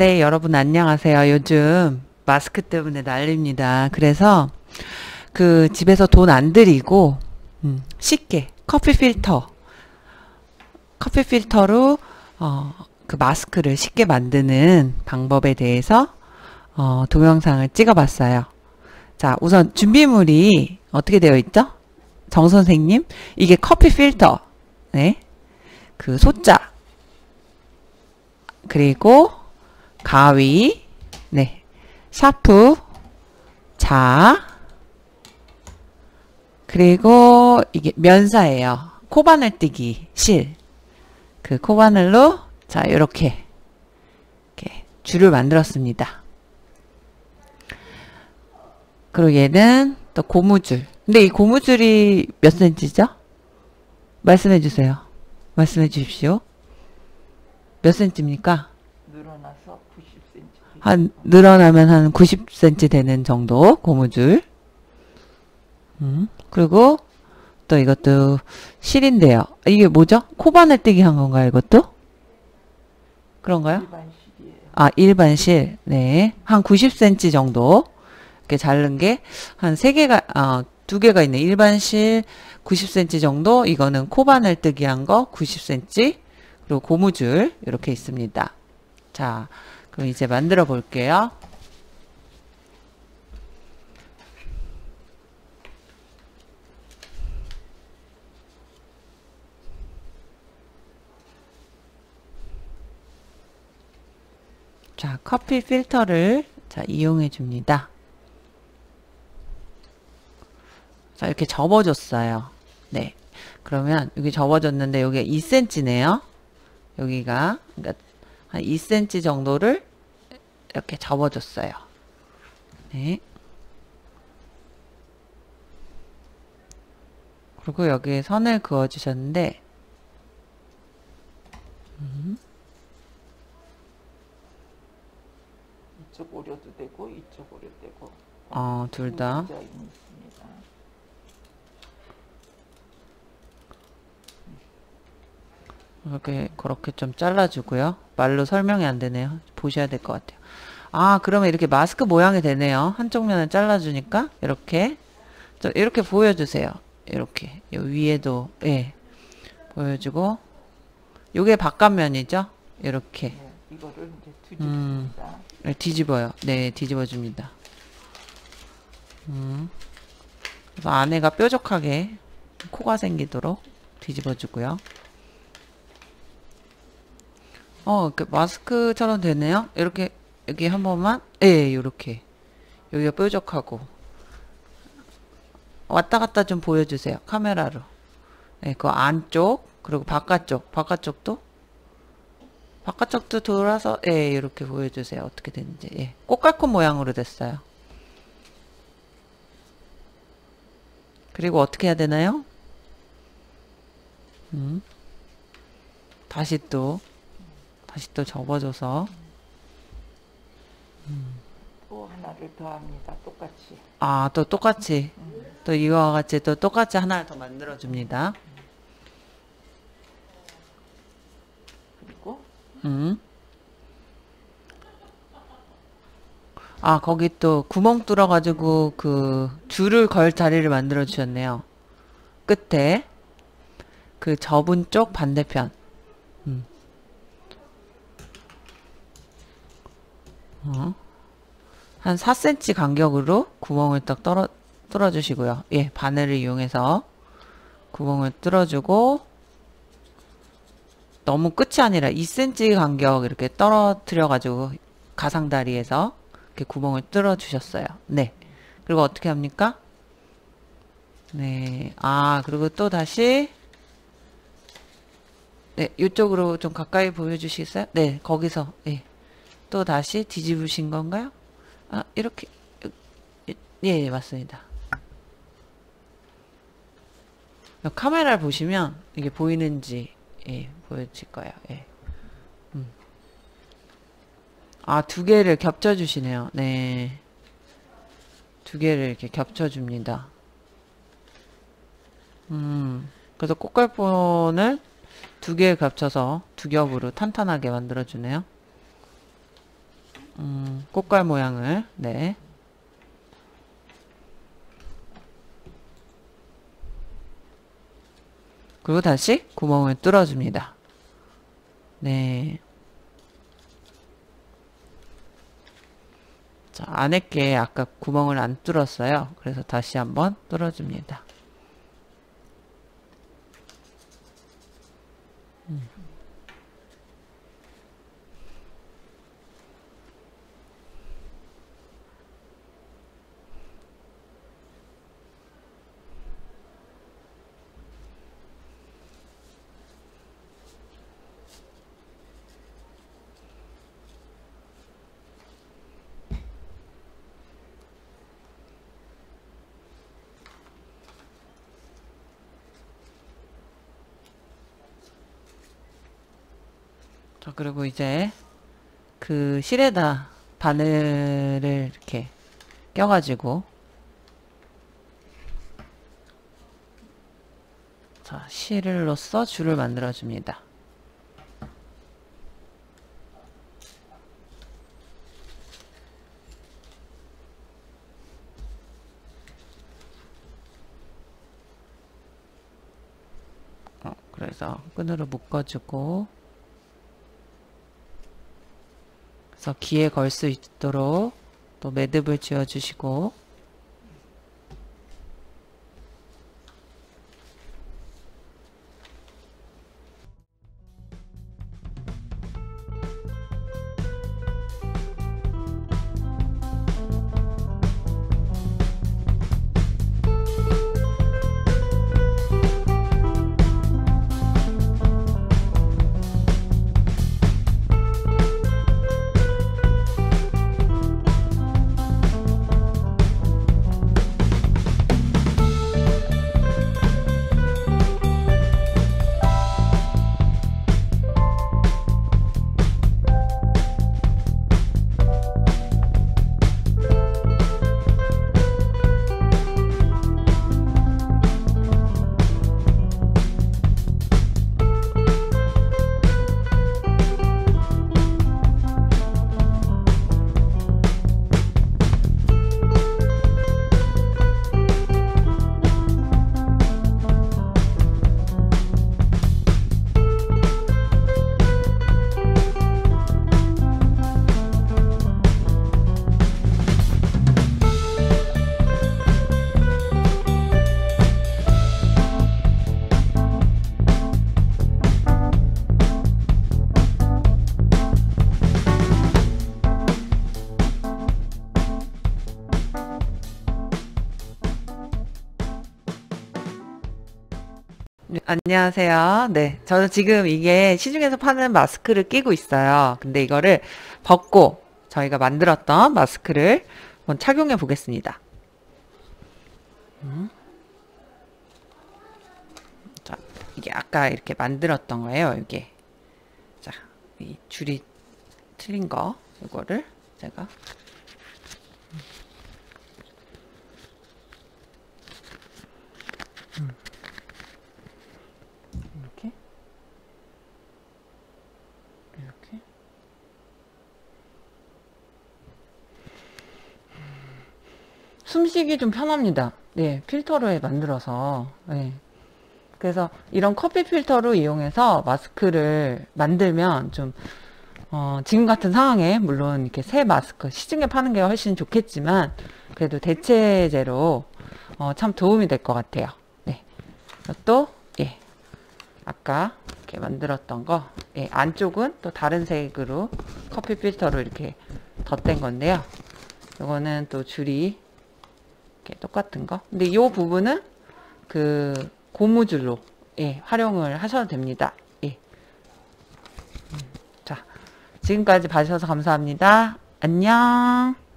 네, 여러분 안녕하세요. 요즘 마스크 때문에 난립니다. 그래서 그 집에서 돈 안 들이고 음, 쉽게 커피 필터 커피 필터로 어, 그 마스크를 쉽게 만드는 방법에 대해서 어, 동영상을 찍어봤어요. 자, 우선 준비물이 어떻게 되어 있죠? 정 선생님, 이게 커피 필터, 네, 그 소자, 그리고 가위, 네, 샤프, 자, 그리고 이게 면사예요. 코바늘 뜨기 실. 그 코바늘로 자 이렇게 이렇게 줄을 만들었습니다. 그리고 얘는 또 고무줄. 근데 이 고무줄이 몇 센치죠? 말씀해 주세요. 말씀해 주십시오. 몇 센치입니까? 늘어나서 90cm. 한 늘어나면 한 90cm 되는 정도 고무줄. 음, 그리고 또 이것도 실인데요. 이게 뭐죠? 코바늘 뜨기 한 건가요, 이것도? 그런가요? 아, 일반 실. 네. 한 90cm 정도. 이렇게 자른 게 한 세개가 아, 두 개가 있네. 일반 실 90cm 정도. 이거는 코바늘 뜨기 한 거 90cm. 그리고 고무줄 이렇게 있습니다. 자, 그럼 이제 만들어 볼게요. 자, 커피 필터를 자, 이용해 줍니다. 자, 이렇게 접어줬어요. 네. 그러면 여기 접어줬는데 여기가 2cm네요. 여기가 그러니까 한 2cm 정도를 이렇게 접어줬어요. 네. 그리고 여기에 선을 그어주셨는데 이쪽 오려도 되고 이쪽 오려도 되고. 어, 둘 다. 디자인 이. 이렇게 그렇게 좀 잘라주고요. 말로 설명이 안 되네요. 보셔야 될 것 같아요. 아, 그러면 이렇게 마스크 모양이 되네요. 한쪽 면을 잘라주니까 이렇게 저 이렇게 보여주세요. 이렇게 요 위에도 예 보여주고 요게 바깥면이죠. 이렇게 네, 이거를 이제 음. 뒤집습니다. 네, 뒤집어요. 네, 뒤집어 줍니다. 음. 그래서 안에가 뾰족하게 코가 생기도록 뒤집어 주고요. 어, 그 마스크처럼 되네요. 이렇게 여기 한 번만, 예, 이렇게. 여기가 뾰족하고. 왔다 갔다 좀 보여주세요. 카메라로. 네, 그 안쪽 그리고 바깥쪽, 바깥쪽도? 바깥쪽도 돌아서 예 이렇게 보여주세요. 어떻게 되는지. 예. 꽃갈콘 모양으로 됐어요. 그리고 어떻게 해야 되나요? 음. 다시 또 다시 또 접어줘서 또 하나를 더합니다. 똑같이. 아 또 똑같이 또 이거와 같이 또 똑같이 하나를 더 만들어 줍니다 그리고 음. 아, 거기 또 구멍 뚫어 가지고 그 줄을 걸 자리를 만들어 주셨네요. 끝에 그 접은 쪽 반대편. 어. 한 4cm 간격으로 구멍을 딱 떨어, 뚫어주시고요. 예, 바늘을 이용해서 구멍을 뚫어주고 너무 끝이 아니라 2cm 간격 이렇게 떨어뜨려 가지고 가상다리에서 이렇게 구멍을 뚫어 주셨어요. 네. 그리고 어떻게 합니까? 네. 아, 그리고 또 다시 네, 이쪽으로 좀 가까이 보여 주시겠어요? 네, 거기서 예. 또 다시 뒤집으신 건가요? 아, 이렇게 예, 예, 맞습니다. 카메라를 보시면 이게 보이는지 예, 보여질 거예요. 예. 음. 아, 두 개를 겹쳐 주시네요. 네. 두 개를 이렇게 겹쳐 줍니다. 음. 그래서 꽃갈콘을 두 개 겹쳐서 두 겹으로 탄탄하게 만들어 주네요. 음, 꽃갈 모양을, 네. 그리고 다시 구멍을 뚫어줍니다. 네. 자, 안에 게 아까 구멍을 안 뚫었어요. 그래서 다시 한번 뚫어줍니다. 자, 그리고 이제 그 실에다 바늘을 이렇게 껴가지고 자, 실로써 줄을 만들어 줍니다. 어, 그래서 끈으로 묶어주고 그래서 귀에 걸 수 있도록 또 매듭을 지어주시고 안녕하세요. 네, 저는 지금 이게 시중에서 파는 마스크를 끼고 있어요. 근데 이거를 벗고 저희가 만들었던 마스크를 한번 착용해 보겠습니다. 음. 자, 이게 아까 이렇게 만들었던 거예요. 이게 자, 이 줄이 틀린 거 이거를 제가 이렇게 이렇게 숨쉬기 좀 편합니다. 네, 필터로 만들어서 네. 그래서 이런 커피 필터로 이용해서 마스크를 만들면 좀 어, 지금 같은 상황에 물론 이렇게 새 마스크 시중에 파는 게 훨씬 좋겠지만 그래도 대체제로 어, 참 도움이 될 것 같아요. 네. 또 예. 아까 이렇게 만들었던 거 예, 안쪽은 또 다른 색으로 커피 필터로 이렇게 덧댄 건데요. 이거는 또 줄이 똑같은 거. 근데 이 부분은 그 고무줄로 예, 활용을 하셔도 됩니다. 예. 음, 자, 지금까지 봐주셔서 감사합니다. 안녕.